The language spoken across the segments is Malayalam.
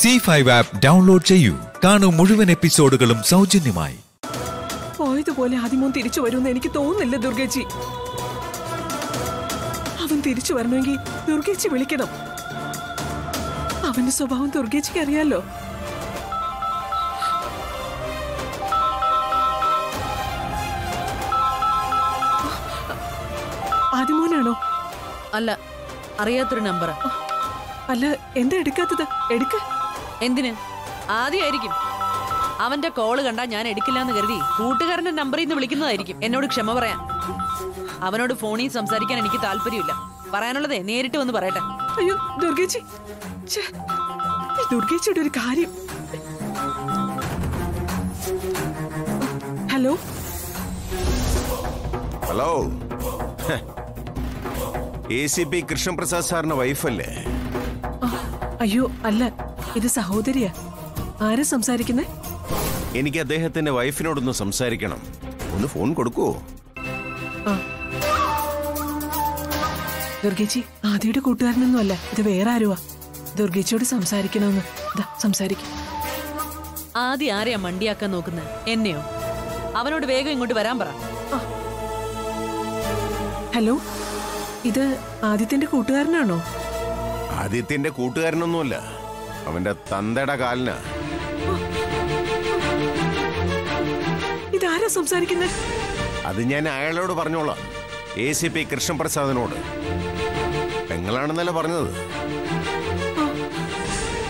സി ഫൈവ് ആപ്പ് ഡൗൺലോഡ് ചെയ്യൂ. കാണൂ മുഴുവൻ എപ്പിസോഡുകളും സൗജന്യമായി. പോയതുപോലെ ആദിമോൻ തിരിച്ചു വരുമെന്ന് എനിക്ക് തോന്നുന്നില്ല ദുർഗേച്ചി. അവൻ തിരിച്ചു വരണമെങ്കിൽ ദുർഗേച്ചി വിളിക്കണം. അവന്റെ സ്വഭാവം ദുർഗേച്ചിക്ക് അറിയാലോ. ആദിമോനാണോ അല്ല അറിയാത്തൊരു നമ്പർ അല്ല എന്താ എടുക്കാത്തത്? എടുക്ക. എന്തിന്? ആദ്യമായിരിക്കും. അവന്റെ കോൾ കണ്ടാ ഞാൻ എടുക്കില്ല എന്ന് കരുതി കൂട്ടുകാരന്റെ നമ്പറിൽ നിന്ന് വിളിക്കുന്നതായിരിക്കും. എന്നോട് ക്ഷമ പറയാൻ. അവനോട് ഫോണിൽ സംസാരിക്കാൻ എനിക്ക് താല്പര്യമില്ല. പറയാനുള്ളതേ നേരിട്ട് വന്ന് പറയട്ടെ. അയ്യോ ദുർഗേച്ചി. ഛെ, ദുർഗേച്ചിയുടെ ഒരു കാര്യം. Hello? Hello. A C P Krishnaprasad സാറിന്റെ വൈഫല്ലേ അയ്യോ അല്ല. ഇത് സഹോദരിയാ. ആരാ സംസാരിക്കുന്നേ? എനിക്ക് അദ്ദേഹത്തിന്റെ വൈഫിനോടൊന്ന് സംസാരിക്കണം. ഒന്ന് ഫോൺ കൊടുക്കുവോ ദുർഗേച്ചി ആദ്യയുടെ കൂട്ടുകാരനൊന്നും അല്ല ഇത് വേറെ ആരുവാ ദുർഗേച്ചിയോട് സംസാരിക്കണമെന്ന്. സംസാരിക്കും. ആദ്യം ആരെയാ മണ്ടിയാക്കാൻ നോക്കുന്നത് എന്നെയോ? അവനോട് വേഗം ഇങ്ങോട്ട് വരാൻ പറ. ഹലോ? ഇത് ആദിത്യന്റെ കൂട്ടുകാരനാണോ? ആദിത്യന്റെ കൂട്ടുകാരനൊന്നുമല്ല. അവന്റെ തന്തയുടെ കാലിന്. ഇതാരാ സംസാരിക്കുന്നത് അത് ഞാൻ അയാളോട് പറഞ്ഞോളാം. എ സി പി കൃഷ്ണപ്രസാദിനോട്. പെങ്ങളാണെന്നല്ല പറഞ്ഞത്?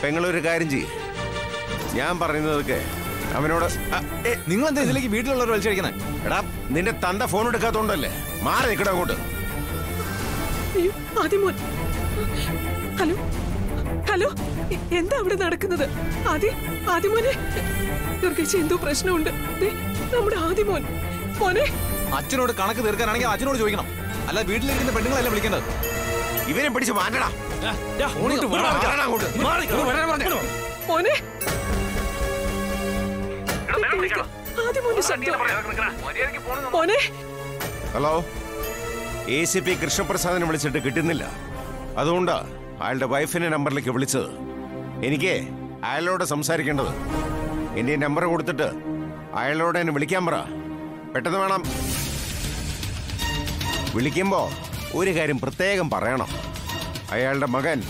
പെങ്ങളൊരു കാര്യം ചെയ്യും. ഞാൻ പറയുന്നതൊക്കെ അവനോട് നിങ്ങൾ എന്താ ഇതിലേക്ക് വീട്ടിലുള്ളവർ വലിച്ചടിക്കുന്നത് എടാ നിന്റെ തന്ത ഫോൺ എടുക്കാത്തോണ്ടല്ലേ? മാറി നിൽക്കടാ അങ്ങോട്ട്. ഹലോ ഹലോ എന്താ അവിടെ നടക്കുന്നത്? ആദ്യ ആദ്യമോനെ ദുർഗേച്ചി എന്തോ പ്രശ്നമുണ്ട്. ദേ, നമ്മുടെ ആദ്യമോൻ മോനെ. അച്ഛനോട് കണക്ക് തീർക്കാനാണെങ്കിൽ അച്ഛനോട് ചോദിക്കണം. അല്ല വീട്ടിലിരിക്കുന്ന പെണ്ണുങ്ങളല്ല വിളിക്കേണ്ടത് ഇവനെ പിടിച്ച് മാറ്റടാ. മോനെ. ഹലോ. എ സി പി കൃഷ്ണപ്രസാദിനെ വിളിച്ചിട്ട് കിട്ടുന്നില്ല. അതുകൊണ്ടാ അയാളുടെ വൈഫിന്റെ നമ്പറിലേക്ക് വിളിച്ചത്. എനിക്ക് അയാളോട് സംസാരിക്കേണ്ടത്. എന്റെ ഈ നമ്പർ കൊടുത്തിട്ട് അയാളോട് എന്നെ വിളിക്കാൻ പറ. പെട്ടെന്ന് വേണം. വിളിക്കുമ്പോ ഒരു കാര്യം പ്രത്യേകം പറയണം. അയാളുടെ മകൻ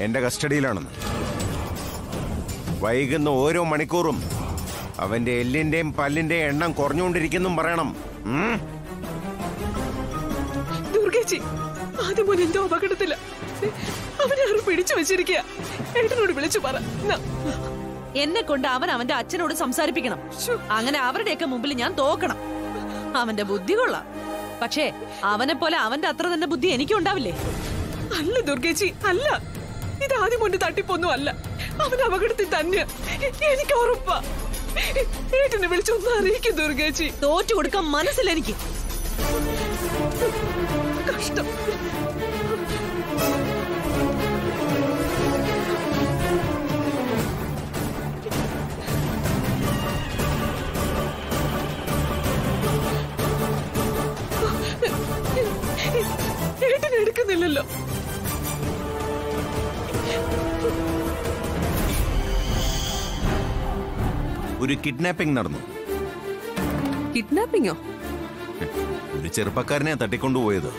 എന്റെ കസ്റ്റഡിയിലാണെന്ന്. വൈകുന്ന ഓരോ മണിക്കൂറും അവന്റെ എല്ലിന്റെയും പല്ലിന്റെയും എണ്ണം കുറഞ്ഞുകൊണ്ടിരിക്കുന്നും പറയണം? ദുർഗേച്ചി ആദിമോൻ എന്തോ അപകടത്തില്ല അവനെ ആരും പിടിച്ചു വെച്ചിരിക്കുക. ഏട്ടനോട് വിളിച്ചു പറ. എന്നെ. കൊണ്ട് അവൻ അവന്റെ അച്ഛനോട് സംസാരിപ്പിക്കണം. അങ്ങനെ അവരുടെയൊക്കെ മുമ്പിൽ ഞാൻ തോക്കണം. അവന്റെ ബുദ്ധി കൊള്ളാം. പക്ഷേ അവനെ പോലെ അവന്റെ അത്ര തന്നെ ബുദ്ധി എനിക്കും ഉണ്ടാവില്ലേ അല്ല ദുർഗേച്ചി അല്ല. ഇത് ആദ്യം കൊണ്ട് തട്ടിപ്പൊന്നും അല്ല. അവൻ അപകടത്തിൽ തന്നെ. എനിക്ക് ഉറപ്പാ. ഏട്ടനെ വിളിച്ചൊന്ന് അറിയിക്കും ദുർഗേച്ചി. തോറ്റു കൊടുക്കാൻ എനിക്ക് കഷ്ടം. എടുക്കുന്നില്ലല്ലോ ഒരു കിഡ്നാപ്പിംഗ് നടന്നു. കിഡ്നാപ്പിംഗോ ഒരു ചെറുപ്പക്കാരനെ തട്ടിക്കൊണ്ടുപോയത്.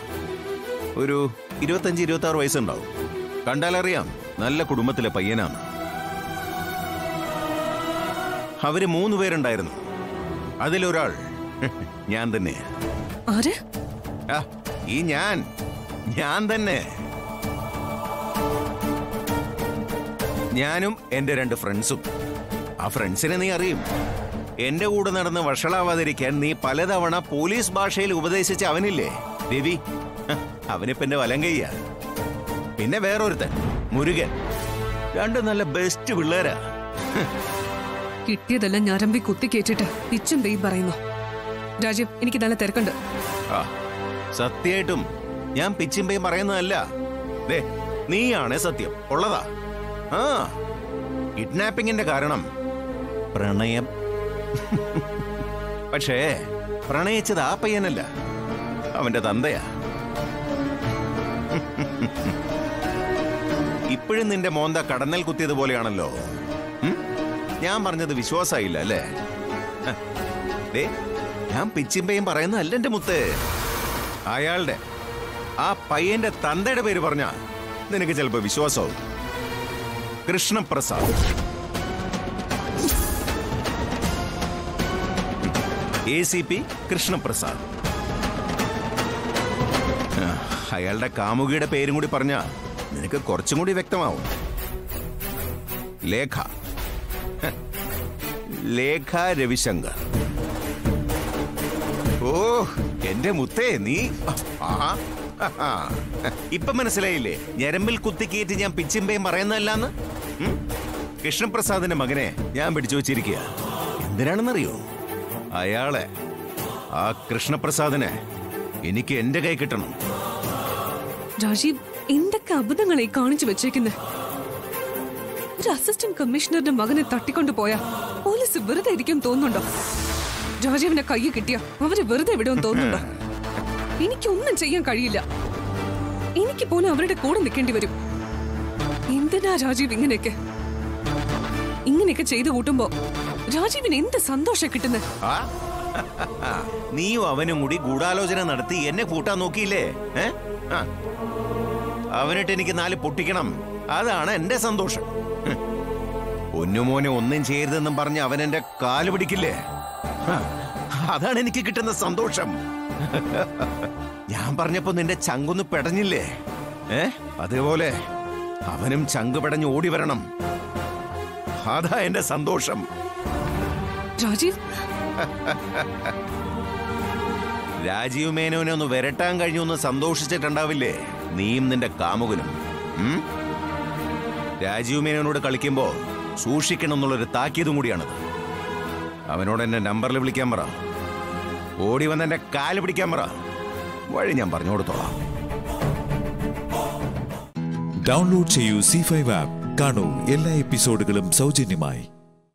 ഒരു ഇരുപത്തഞ്ച് ഇരുപത്തി ആറ് വയസ്സുണ്ടാവും കണ്ടാലറിയാം നല്ല കുടുംബത്തിലെ പയ്യനാണ്. അവർ മൂന്ന് പേരുണ്ടായിരുന്നു. അതിലൊരാൾ ഞാൻ തന്നെ ആര്? ആ, ഈ ഞാൻ. ഞാൻ തന്നെ. ഞാനും എന്റെ രണ്ട് ഫ്രണ്ട്സും. ആ ഫ്രണ്ട്സിനെ നീ അറിയും. എന്റെ കൂടെ നടന്ന് വഷളാവാതിരിക്കാൻ നീ പലതവണ പോലീസ് ഭാഷയിൽ ഉപദേശിച്ച അവനില്ലേ? രവി അവനിപ്പ എന്റെ വലം കയ്യ പിന്നെ വേറൊരുത്തൻ മുരുകൻ. രണ്ട് നല്ല ബെസ്റ്റ് പിള്ളേരാ. കിട്ടിയതെല്ലാം ഞരമ്പി കുത്തി കേട്ടിട്ട് പിച്ചും പെയ്യും പറയുന്നു. രാജീവ് എനിക്ക് നല്ല തിരക്കുണ്ട്. ആ. സത്യമായിട്ടും ഞാൻ പിച്ചിമ്പയും പറയുന്നതല്ല. ദേ നീയാണ് സത്യം. ഉള്ളതാ. ആ കിഡ്നാപ്പിങ്ങിന്റെ കാരണം. പ്രണയം. പക്ഷേ പ്രണയിച്ചത് ആ പയ്യനല്ല. അവന്റെ തന്തയാ. ഇപ്പോഴും നിന്റെ മോന്ത കടന്നൽ കുത്തിയതുപോലെയാണല്ലോ. ഞാൻ പറഞ്ഞത് വിശ്വാസമായില്ല അല്ലേ? ഞാൻ പിച്ചിമ്പയും പറയുന്നതല്ല എന്റെ മുത്ത്. അയാളുടെ. ആ പയ്യന്റെ തന്തയുടെ പേര് പറഞ്ഞ നിനക്ക് ചിലപ്പോ വിശ്വാസമാവും. Krishnaprasad. A C P Krishnaprasad. അയാളുടെ കാമുകിയുടെ പേരും കൂടി പറഞ്ഞ നിനക്ക് കുറച്ചും കൂടി വ്യക്തമാവും. ലേഖ. ലേഖ രവിശങ്കർ. ഓ എന്റെ മുത്തേ നീ? ആഹാ. ഇപ്പൊ മനസ്സിലായില്ലേ? ഞരമ്പിൽ കുത്തിക്കേറ്റ് ഞാൻ പിച്ചിമ്പയും പറയുന്നതല്ലാന്ന് കൃഷ്ണപ്രസാദിന്റെ മകനെ ഞാൻ പിടിച്ചു വച്ചിരിക്കുക എന്തിനാണെന്നറിയോ? അയാളെ ആ കൃഷ്ണപ്രസാദിനെ എനിക്ക് എന്റെ കൈ കിട്ടണം. രാജീവ് എന്തൊക്കെ അബദ്ധങ്ങളെ കാണിച്ചു വെച്ചേക്കുന്നത് ഒരു അസിസ്റ്റന്റ് കമ്മീഷണറുടെ മകനെ തട്ടിക്കൊണ്ടു പോയാ പോലീസ് വെറുതെ ഇരിക്കും തോന്നുന്നുണ്ടോ? രാജീവിനെ കൈ കിട്ടിയ? അവർ വെറുതെ വിടുമെന്ന് തോന്നുന്നുണ്ടോ? എനിക്കൊന്നും ചെയ്യാൻ കഴിയില്ല. എനിക്ക് പോലും അവരുടെ കൂടെ നിൽക്കേണ്ടി വരും. എന്തിനാ രാജീവ് ഇങ്ങനെയൊക്കെ? ഇങ്ങനെയൊക്കെ ചെയ്തു കൂട്ടുമ്പോ രാജീവിന് എന്ത് സന്തോഷം കിട്ടുന്നത്? നീയും അവനും കൂടി ഗൂഢാലോചന നടത്തി എന്നെ കൂട്ടാൻ നോക്കിയില്ലേ. അവനിട്ട് എനിക്ക് നാല് പൊട്ടിക്കണം. അതാണ് എന്റെ സന്തോഷം. ഒന്നുമോനെ ഒന്നും ചെയ്യരുതെന്നും പറഞ്ഞ് അവൻ എന്റെ കാൽ പിടിക്കില്ലേ. അതാണ് എനിക്ക് കിട്ടുന്ന സന്തോഷം. ഞാൻ പറഞ്ഞപ്പോ നിന്റെ ചങ്കൊന്ന് പെടഞ്ഞില്ലേ? ഏ അതേപോലെ അവനും ചങ്ക് പെടഞ്ഞ് ഓടി വരണം. അതാ എന്റെ സന്തോഷം. രാജീവ്? രാജീവ് മേനോനെ ഒന്ന് വരട്ടാൻ കഴിഞ്ഞു ഒന്ന് സന്തോഷിച്ചിട്ടുണ്ടാവില്ലേ? നീയും നിന്റെ കാമുകനും? രാജീവ് മേനോനോട് കളിക്കുമ്പോ സൂക്ഷിക്കണം എന്നുള്ളൊരു താക്കീതും കൂടിയാണത്. അവനോട് എന്നെ നമ്പറിൽ വിളിക്കാൻ പറ. ഓടി വന്ന് എന്റെ കാൽ പിടിക്കാൻ പറ. വഴി ഞാൻ പറഞ്ഞു കൊടുത്തോളാം. ഡൗൺലോഡ് ചെയ്യൂ സി ഫൈവ് ആപ്പ് കാണൂ എല്ലാ എപ്പിസോഡുകളും സൗജന്യമായി.